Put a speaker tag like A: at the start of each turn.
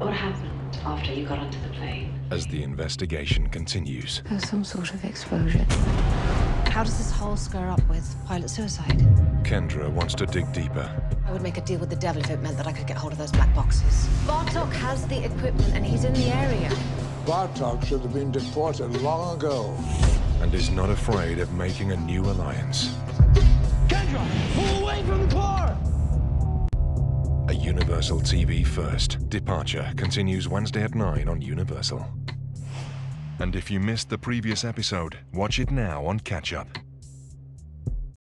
A: What happened after you got onto the plane?
B: As the investigation continues,
C: There's some sort of explosion.
D: How does this whole square up with pilot suicide?
B: Kendra wants to dig deeper.
D: I would make a deal with the devil if it meant that I could get hold of those black boxes. Bartok has the equipment and he's in the area.
E: Bartok should have been deported long ago.
B: and is not afraid of making a new alliance. Universal TV first. Departure continues Wednesday at 9 on Universal. And if you missed the previous episode, watch it now on Catch Up.